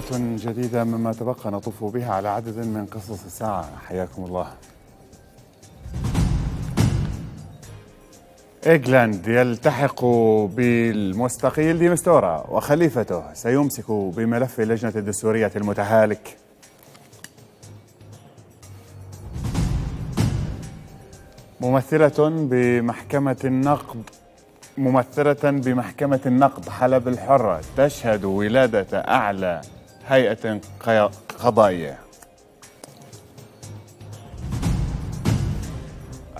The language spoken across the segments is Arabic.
جولة جديدة مما تبقى نطوف بها على عدد من قصص الساعة. حياكم الله. إيجلاند يلتحق بالمستقيل ديمستورا وخليفته سيمسك بملف اللجنة الدستورية المتهالك. ممثلة بمحكمة النقد ممثلة بمحكمة النقد حلب الحرة تشهد ولادة أعلى هيئة قضائية.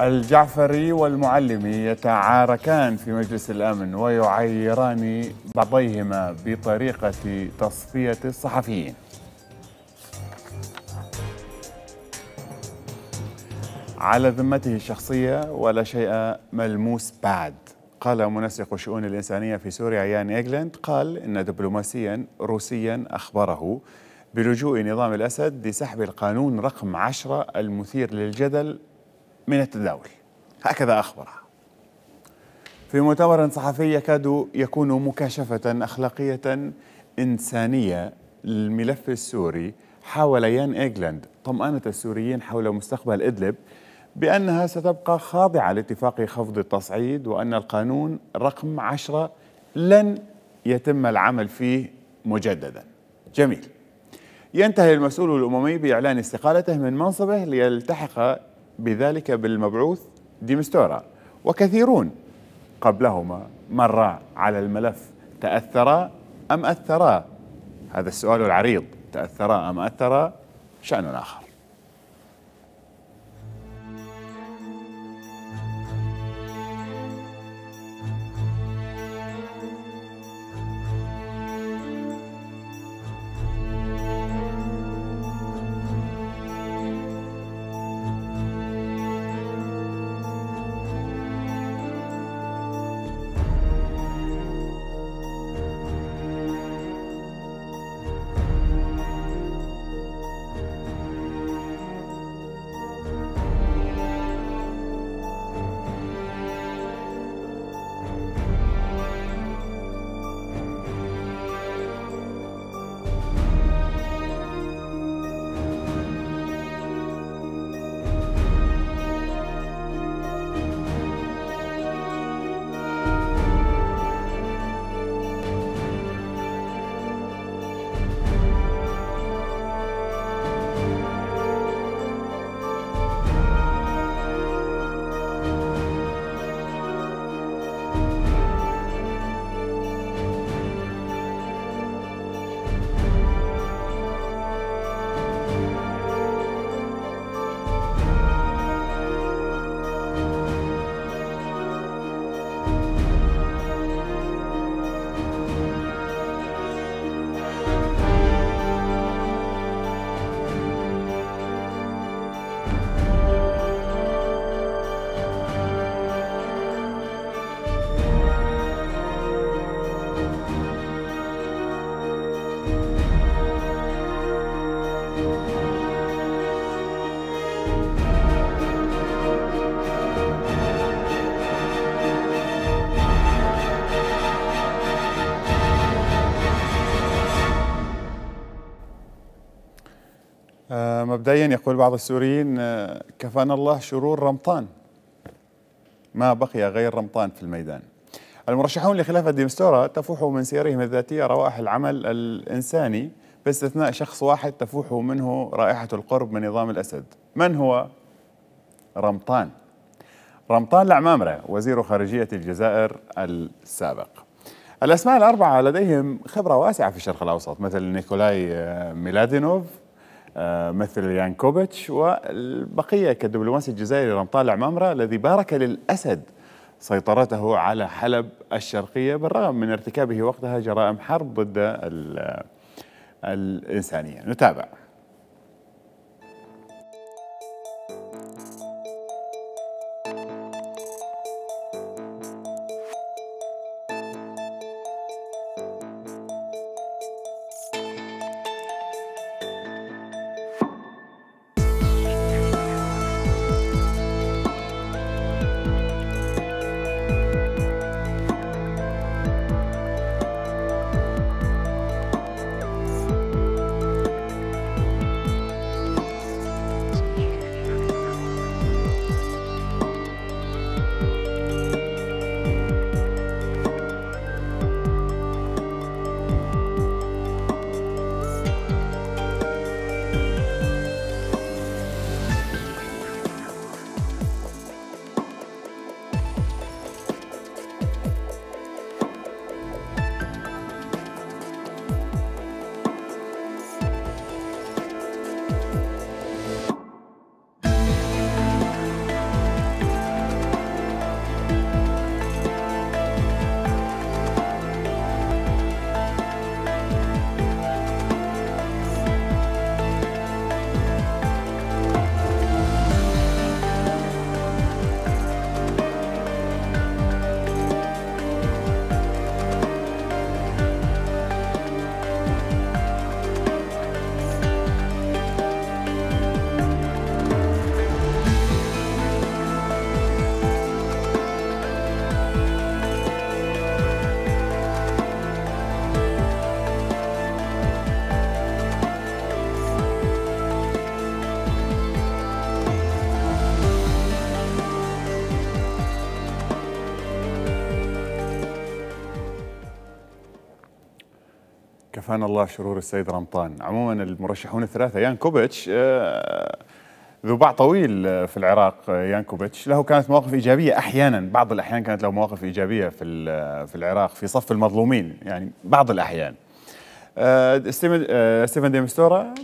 الجعفري والمعلمي يتعاركان في مجلس الأمن ويعيران بعضيهما بطريقة تصفية الصحفيين. على ذمته الشخصية ولا شيء ملموس بعد. قال منسق شؤون الإنسانية في سوريا يان إيجلاند قال إن دبلوماسيا روسيا أخبره بلجوء نظام الأسد لسحب القانون رقم عشرة المثير للجدل من التداول. هكذا أخبر في مؤتمر صحفي يكاد يكون مكاشفة أخلاقية إنسانية للملف السوري حاول يان إيجلاند طمأنة السوريين حول مستقبل إدلب بأنها ستبقى خاضعة لاتفاق خفض التصعيد وأن القانون رقم عشرة لن يتم العمل فيه مجددا. جميل. ينتهي المسؤول الأممي بإعلان استقالته من منصبه ليلتحق بذلك بالمبعوث ديمستورا. وكثيرون قبلهما مر على الملف تأثرا أم أثرا؟ هذا السؤال العريض تأثرا أم أثرا؟ شأن آخر. مبدئيا يقول بعض السوريين آه، كفانا الله شرور رمطان ما بقي غير رمطان في الميدان. المرشحون لخلافة ديمستورا تفوح من سيرهم الذاتية روائح العمل الإنساني باستثناء شخص واحد تفوح منه رائحة القرب من نظام الأسد. من هو؟ رمطان رمطان العمامرة وزير خارجية الجزائر السابق. الأسماء الأربعة لديهم خبرة واسعة في الشرق الأوسط مثل نيكولاي آه، ميلادينوف مثل يانكوفيتش والبقية كالدبلوماسي الجزائري رمطان العمامرة الذي بارك للأسد سيطرته على حلب الشرقية بالرغم من ارتكابه وقتها جرائم حرب ضد الإنسانية. نتابع. كفانا الله شرور السيد رمطان عموما المرشحون الثلاثة يانكوفيتش آه، ذو باع طويل في العراق يانكوفيتش له كانت مواقف إيجابية. أحيانا بعض الأحيان كانت له مواقف إيجابية في في العراق في صف المظلومين. يعني بعض الأحيان. آه، ستيفن آه، ديمستورا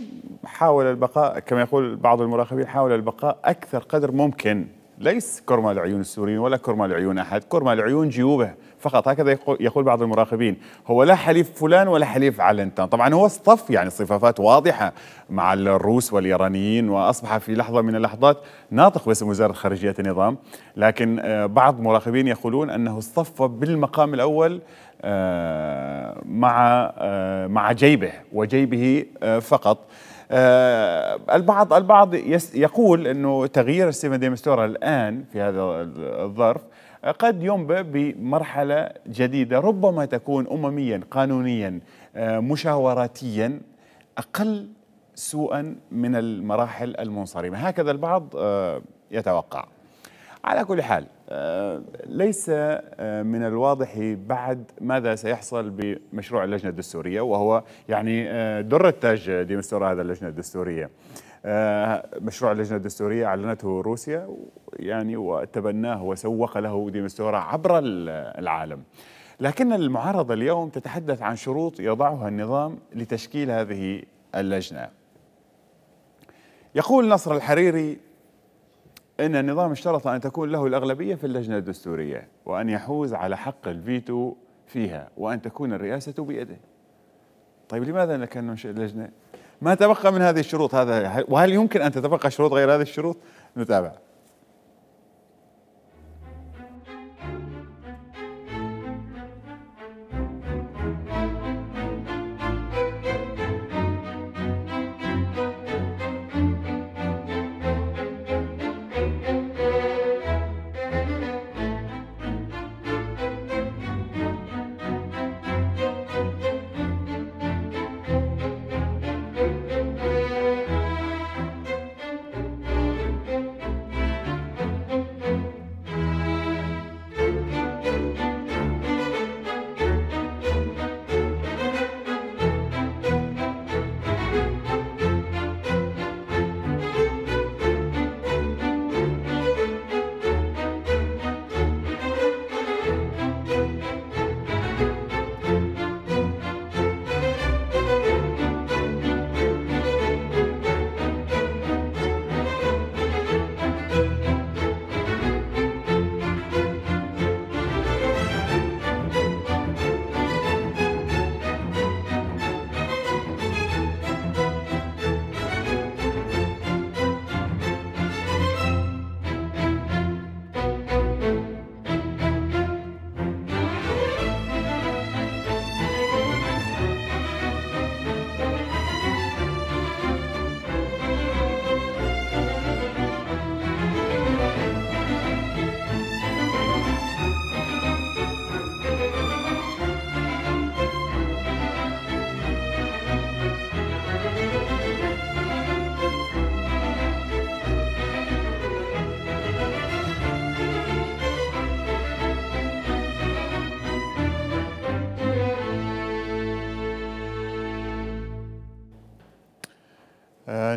حاول البقاء كما يقول بعض المراقبين حاول البقاء أكثر قدر ممكن. ليس كرمى لعيون السوريين ولا كرمى لعيون أحد. كرمى لعيون جيوبه فقط هكذا يقول بعض المراقبين هو لا حليف فلان ولا حليف علنتان. طبعا هو اصطف يعني صفافات واضحة مع الروس والإيرانيين وأصبح في لحظة من اللحظات ناطق باسم وزارة خارجية النظام. لكن آه، بعض المراقبين يقولون أنه اصطف بالمقام الأول آه، مع آه، مع جيبه وجيبه فقط. البعض البعض يقول إنه تغيير ستيفن ديمستورا الآن في هذا الظرف قد ينبئ بمرحلة جديدة ربما تكون أمميا قانونيا آه، مشاوراتيا أقل سوءا من المراحل المنصرمة. هكذا البعض آه، يتوقع. على كل حال آه، ليس من الواضح بعد ماذا سيحصل بمشروع اللجنة الدستورية وهو يعني در التاج ديمستور هذا اللجنة الدستورية. مشروع اللجنة الدستورية أعلنته روسيا يعني وتبناه وسوق له ديمستورا عبر العالم. لكن المعارضة اليوم تتحدث عن شروط يضعها النظام لتشكيل هذه اللجنة. يقول نصر الحريري إن النظام اشترط أن تكون له الأغلبية في اللجنة الدستورية وأن يحوز على حق الفيتو فيها وأن تكون الرئاسة بيده. طيب لماذا كان اللجنة ما تبقى من هذه الشروط هذا؟ وهل يمكن أن تتبقى شروط غير هذه الشروط؟ نتابع.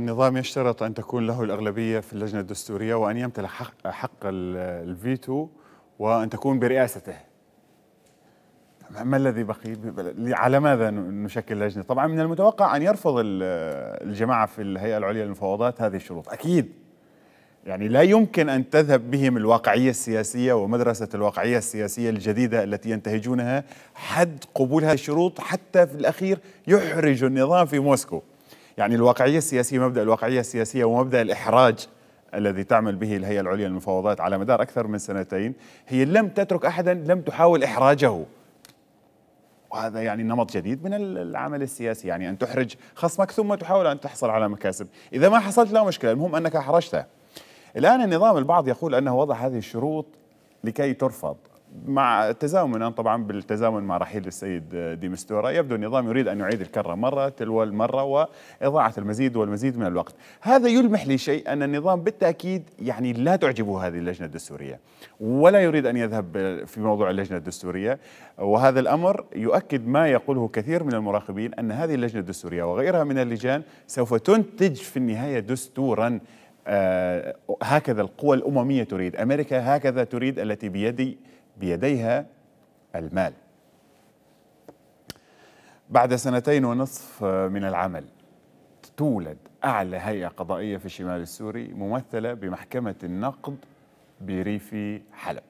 النظام يشترط أن تكون له الأغلبية في اللجنة الدستورية وأن يمتلك حق, الفيتو وأن تكون برئاسته. ما الذي بقي؟ على ماذا نشكل لجنة؟ طبعا من المتوقع أن يرفض الجماعة في الهيئة العليا للمفاوضات هذه الشروط أكيد. يعني لا يمكن أن تذهب بهم الواقعية السياسية ومدرسة الواقعية السياسية الجديدة التي ينتهجونها حد قبول هذه الشروط حتى في الأخير يحرج النظام في موسكو. يعني الواقعية السياسية مبدأ الواقعية السياسية ومبدأ الإحراج الذي تعمل به الهيئة العليا للمفاوضات على مدار أكثر من سنتين. هي لم تترك أحدا لم تحاول إحراجه. وهذا يعني نمط جديد من العمل السياسي يعني أن تحرج خصمك ثم تحاول أن تحصل على مكاسب. إذا ما حصلت لا مشكلة المهم أنك أحرجته. الآن النظام البعض يقول أنه وضع هذه الشروط لكي ترفض. مع تزامنا طبعا بالتزامن مع رحيل السيد ديمستورا يبدو النظام يريد أن يعيد الكرة مرة تلو المرة وإضاعة المزيد والمزيد من الوقت. هذا يلمح لي شيء أن النظام بالتأكيد يعني لا تعجبه هذه اللجنة الدستورية ولا يريد أن يذهب في موضوع اللجنة الدستورية. وهذا الأمر يؤكد ما يقوله كثير من المراقبين أن هذه اللجنة الدستورية وغيرها من اللجان سوف تنتج في النهاية دستورا آه هكذا القوى الأممية تريد أمريكا هكذا تريد التي بيدي بيديها المال. بعد سنتين ونصف من العمل تولد أعلى هيئة قضائية في الشمال السوري ممثلة بمحكمة النقد بريف حلب.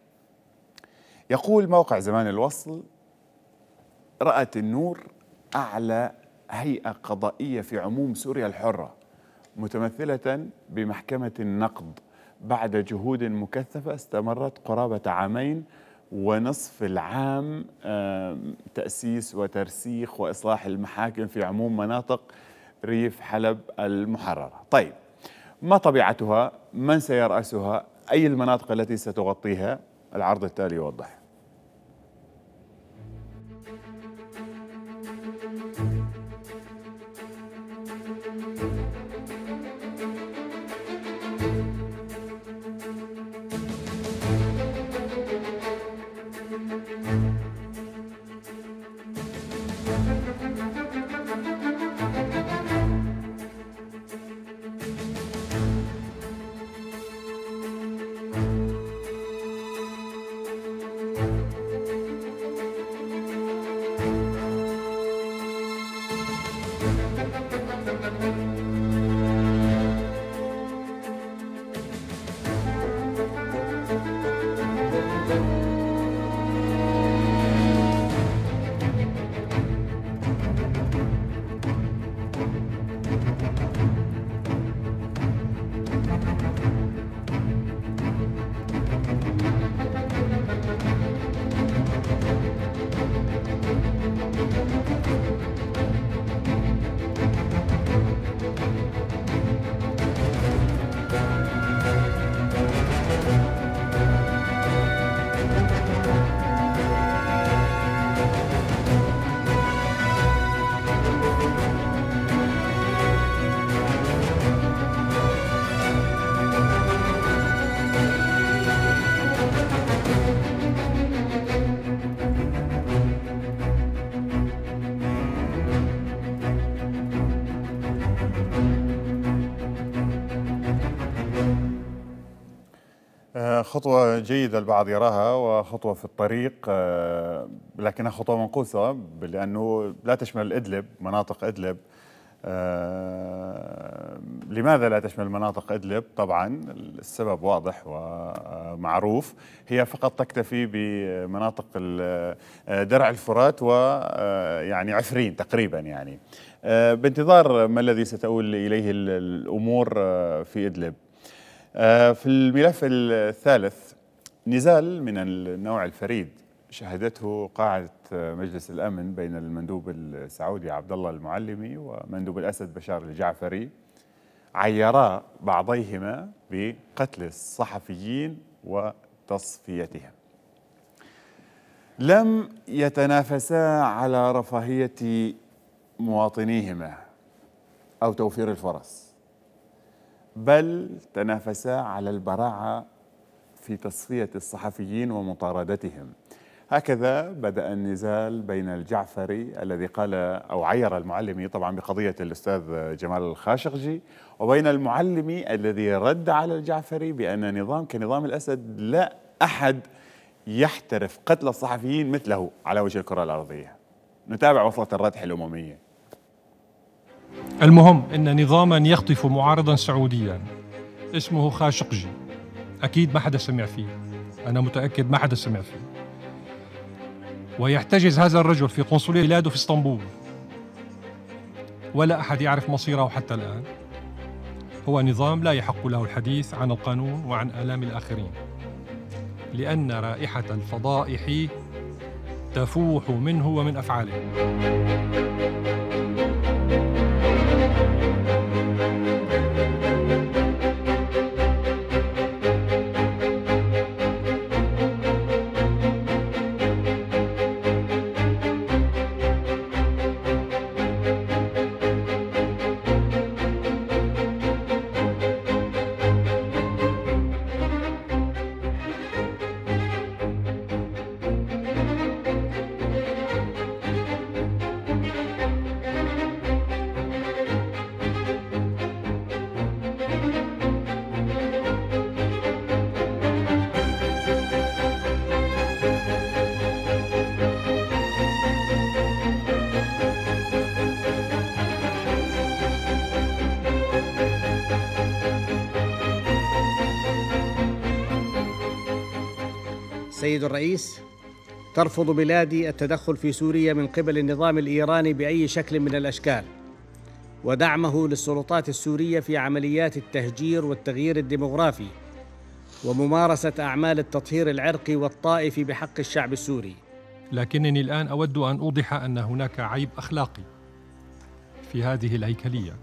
يقول موقع زمان الوصل رأت النور أعلى هيئة قضائية في عموم سوريا الحرة متمثلة بمحكمة النقد. بعد جهود مكثفة استمرت قرابة عامين ونصف العام تأسيس وترسيخ وإصلاح المحاكم في عموم مناطق ريف حلب المحررة. طيب ما طبيعتها؟ من سيرأسها؟ أي المناطق التي ستغطيها؟ العرض التالي يوضح. خطوة جيدة البعض يراها وخطوة في الطريق آه، لكنها خطوة منقوصة لأنه لا تشمل إدلب مناطق إدلب. آه، لماذا لا تشمل مناطق إدلب؟ طبعا السبب واضح ومعروف. هي فقط تكتفي بمناطق درع الفرات ويعني عفرين تقريبا يعني. آه، بانتظار ما الذي ستؤول إليه الأمور في إدلب. آه، في الملف الثالث نزال من النوع الفريد. شهدته قاعة مجلس الأمن بين المندوب السعودي عبد الله المعلمي ومندوب الأسد بشار الجعفري عيرا بعضيهما بقتل الصحفيين وتصفيتهم. لم يتنافسا على رفاهية مواطنيهما أو توفير الفرص. بل تنافسا على البراعة في تصفية الصحفيين ومطاردتهم هكذا بدأ النزال بين الجعفري الذي قال أو عير المعلمي طبعا بقضية الأستاذ جمال الخاشقجي وبين المعلمي الذي رد على الجعفري بأن نظام كنظام الأسد لا أحد يحترف قتل الصحفيين مثله على وجه الكرة الأرضية. نتابع وصله الردح الأممية. المهم أن نظاما يخطف معارضا سعوديا. اسمه خاشقجي. أكيد ما حدا سمع فيه. أنا متأكد ما حدا سمع فيه. ويحتجز هذا الرجل في قنصلية بلاده في إسطنبول. ولا أحد يعرف مصيره حتى الآن. هو نظام لا يحق له الحديث عن القانون وعن آلام الآخرين. لأن رائحة الفضائح تفوح منه ومن أفعاله. سيد الرئيس ترفض بلادي التدخل في سوريا من قبل النظام الإيراني بأي شكل من الأشكال. ودعمه للسلطات السورية في عمليات التهجير والتغيير الديمغرافي وممارسة أعمال التطهير العرقي والطائفي بحق الشعب السوري. لكنني الآن أود أن أوضح أن هناك عيب أخلاقي في هذه الهيكلية.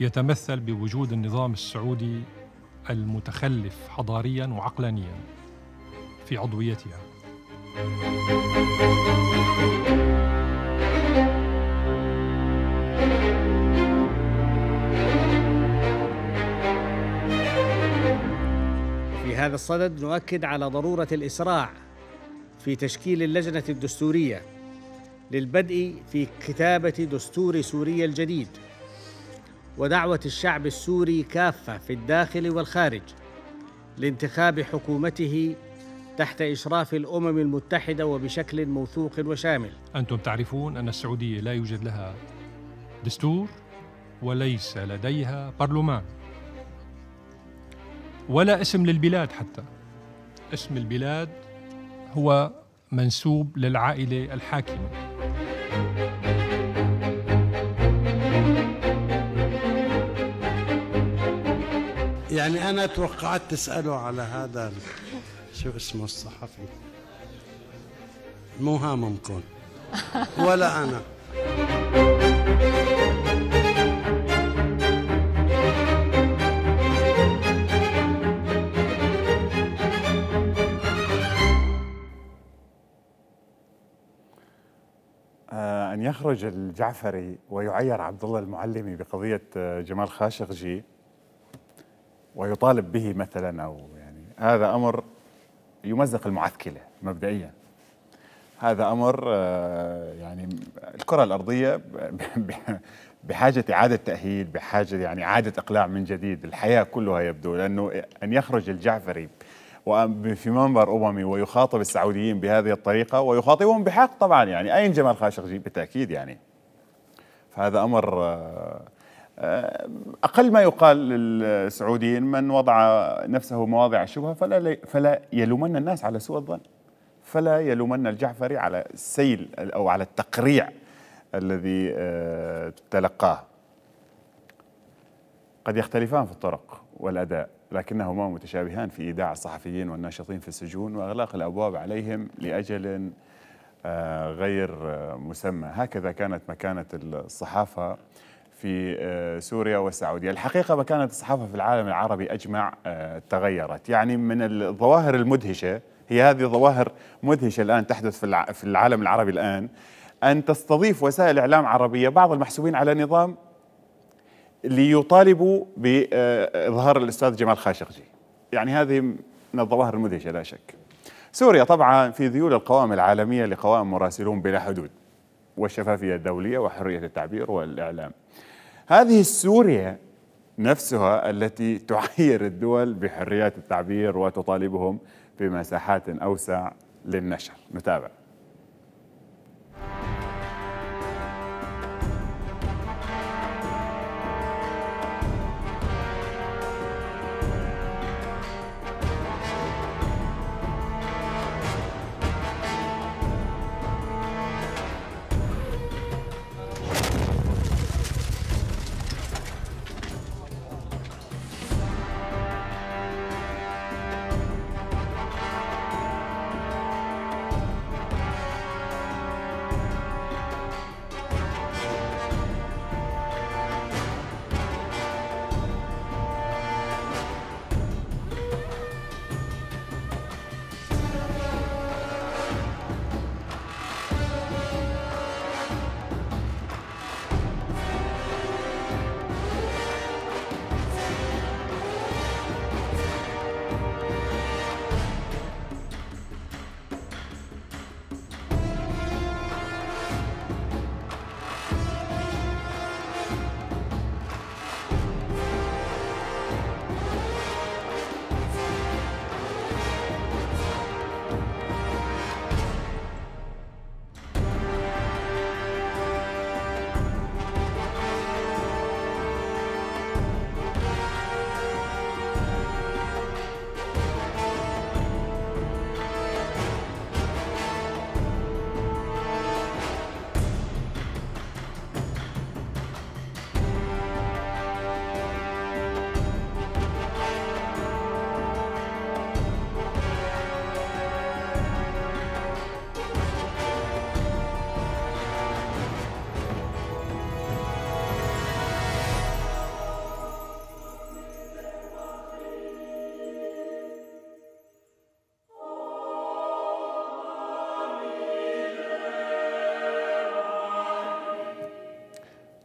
يتمثل بوجود النظام السعودي المتخلف حضاريا وعقلانيا. في عضويتها. في هذا الصدد نؤكد على ضرورة الإسراع في تشكيل اللجنة الدستورية للبدء في كتابة دستور سوريا الجديد ودعوة الشعب السوري كافة في الداخل والخارج لانتخاب حكومته تحت إشراف الأمم المتحدة وبشكل موثوق وشامل. أنتم تعرفون أن السعودية لا يوجد لها دستور وليس لديها برلمان. ولا اسم للبلاد حتى. اسم البلاد هو منسوب للعائلة الحاكمة. يعني أنا توقعت تسأله على هذا شو اسمه الصحفي؟ مو هاممكم ولا أنا. آه، أن يخرج الجعفري ويعير عبد الله المعلمي بقضية آه، جمال خاشقجي ويطالب به مثلا أو يعني هذا أمر يمزق المعثكلة مبدئيا. هذا أمر آه، يعني الكرة الأرضية بحاجة إعادة تأهيل بحاجة يعني إعادة إقلاع من جديد. الحياة كلها يبدو لأنه أن يخرج الجعفري في منبر أممي ويخاطب السعوديين بهذه الطريقة ويخاطبهم بحق طبعا يعني. أين جمال خاشقجي؟ بالتأكيد يعني. فهذا أمر آه، أقل ما يقال للسعوديين من وضع نفسه مواضع الشبهة فلا فلا يلومن الناس على سوء الظن. فلا يلومن الجعفري على السيل أو على التقريع الذي آه، تلقاه. قد يختلفان في الطرق والأداء لكنهما متشابهان في إيداع الصحفيين والناشطين في السجون وإغلاق الأبواب عليهم لأجل آه، غير مسمى. هكذا كانت مكانة الصحافة. في آه، سوريا والسعودية. الحقيقة مكانة الصحافة في العالم العربي أجمع آه، تغيرت. يعني من الظواهر المدهشة هي هذه ظواهر مدهشة الآن تحدث في العالم العربي الآن أن تستضيف وسائل إعلام عربية بعض المحسوبين على نظام ليطالبوا بإظهار الأستاذ جمال خاشقجي. يعني هذه من الظواهر المدهشة لا شك. سوريا طبعا في ذيول القوائم العالمية لقوائم مراسلون بلا حدود والشفافية الدولية وحرية التعبير والإعلام. هذه سوريا نفسها التي تعير الدول بحريات التعبير وتطالبهم بمساحات أوسع للنشر. نتابع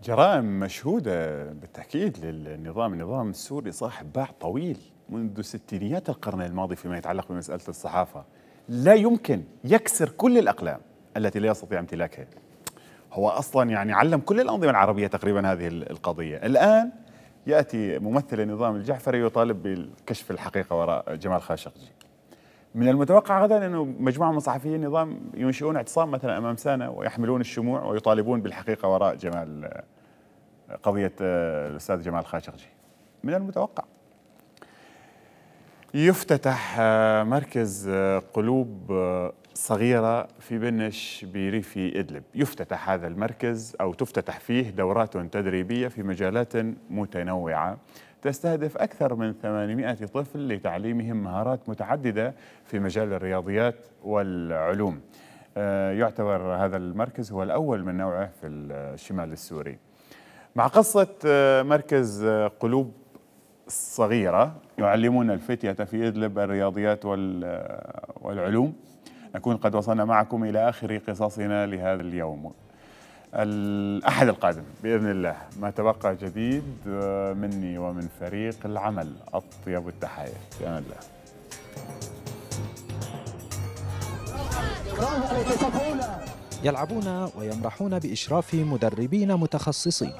جرائم مشهودة بالتأكيد للنظام النظام السوري صاحب باع طويل منذ ستينيات القرن الماضي فيما يتعلق بمسألة الصحافة. لا يمكن يكسر كل الأقلام التي لا يستطيع امتلاكها. هو أصلا يعني علم كل الأنظمة العربية تقريبا هذه القضية. الآن يأتي ممثل النظام الجعفري يطالب بكشف الحقيقة وراء جمال خاشقجي. من المتوقع غدا أنه مجموعة من صحفيي النظام ينشئون اعتصام مثلا أمام سانا ويحملون الشموع ويطالبون بالحقيقة وراء جمال قضية الأستاذ جمال خاشقجي. من المتوقع. يفتتح مركز قلوب صغيرة في بنش بريف إدلب. يفتتح هذا المركز أو تفتتح فيه دورات تدريبية في مجالات متنوعة. تستهدف أكثر من 800 طفل لتعليمهم مهارات متعددة في مجال الرياضيات والعلوم. آه، يعتبر هذا المركز هو الأول من نوعه في الشمال السوري. مع قصة آه، مركز آه، قلوب صغيرة يعلمون الفتية في إدلب الرياضيات والعلوم. نكون قد وصلنا معكم إلى آخر قصصنا لهذا اليوم. الأحد القادم بإذن الله ما تبقى جديد آه، مني ومن فريق العمل أطيب التحايا. أمان الله. يلعبون ويمرحون بإشراف مدربين متخصصين.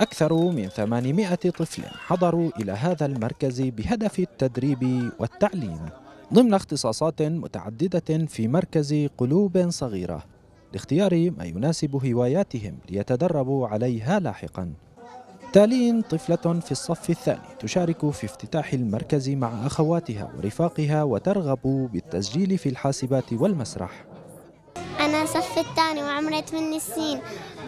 أكثر من 800 طفل حضروا إلى هذا المركز بهدف التدريب والتعليم ضمن اختصاصات متعددة في مركز قلوب صغيرة لاختيار ما يناسب هواياتهم ليتدربوا عليها لاحقا. تالين طفلة في الصف الثاني تشارك في افتتاح المركز مع أخواتها ورفاقها وترغب بالتسجيل في الحاسبات والمسرح. أنا صف الثاني وعمري 8 سنين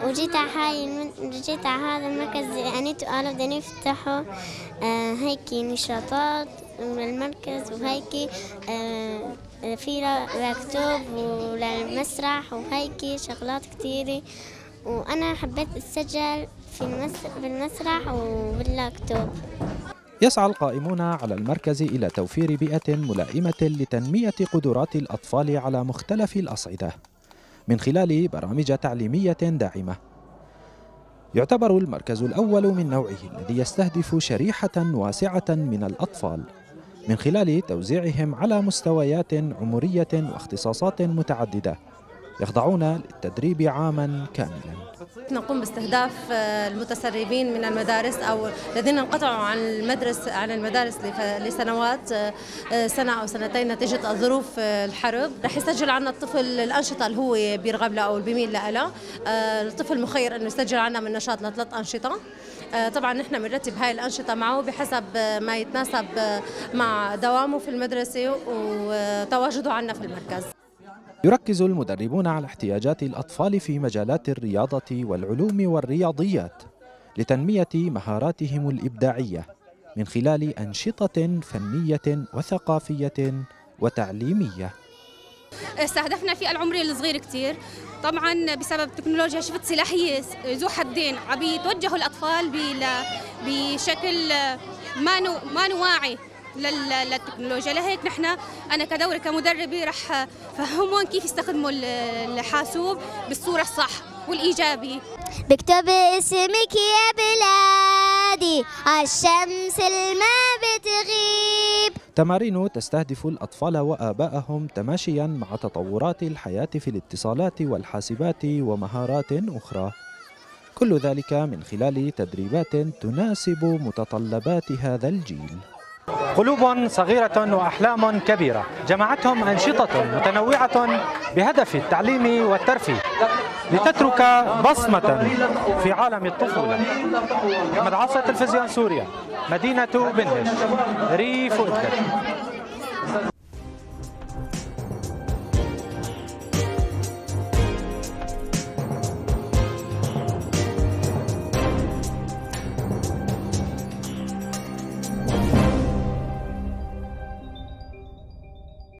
وجيت على هاي جيت على هذا المركز يعني قالوا بدنا يفتحوا آه هيك نشاطات المركز وهيك آه في مكتوب وللمسرح وهيك شغلات كثيرة وأنا حبيت أسجل في بالمسرح وباللاكتوب يسعى القائمون على المركز إلى توفير بيئة ملائمة لتنمية قدرات الأطفال على مختلف الأصعدة. من خلال برامج تعليمية داعمة. يعتبر المركز الأول من نوعه الذي يستهدف شريحة واسعة من الأطفال من خلال توزيعهم على مستويات عمرية واختصاصات متعددة. يخضعون للتدريب عاما كاملا. نقوم باستهداف آه، المتسربين من المدارس أو الذين انقطعوا عن المدرس عن المدارس لسنوات آه، آه، سنة أو سنتين نتيجة ظروف الحرب. رح يسجل عنا الطفل الأنشطة اللي هو بيرغب لها أو بيميل لها الطفل مخير إنه يسجل عنا من نشاط لثلاث أنشطة. طبعا نحن بنرتب هاي الأنشطة معه بحسب ما يتناسب مع دوامه في المدرسة وتواجده عنا في المركز. يركز المدربون على احتياجات الأطفال في مجالات الرياضة والعلوم والرياضيات لتنمية مهاراتهم الإبداعية من خلال أنشطة فنية وثقافية وتعليمية. استهدفنا الفئة العمرية الصغيرة كثير طبعا بسبب التكنولوجيا شفت سلاحية ذو حدين عم يتوجهوا الأطفال بشكل ما ما واعي للتكنولوجيا لهيك نحن أنا كدوري كمدربة رح فهمهم كيف يستخدموا الحاسوب بالصورة الصح والايجابي بكتب اسمك يا بلادي عالشمس الما بتغيب. تمارين تستهدف الأطفال وآبائهم تماشيا مع تطورات الحياة في الاتصالات والحاسبات ومهارات أخرى. كل ذلك من خلال تدريبات تناسب متطلبات هذا الجيل. قلوب صغيرة وأحلام كبيرة. جمعتهم أنشطة متنوعة بهدف التعليم والترفيه لتترك بصمة في عالم الطفولة. محمد عاصي تلفزيون سوريا مدينة بنهش ريف إدلب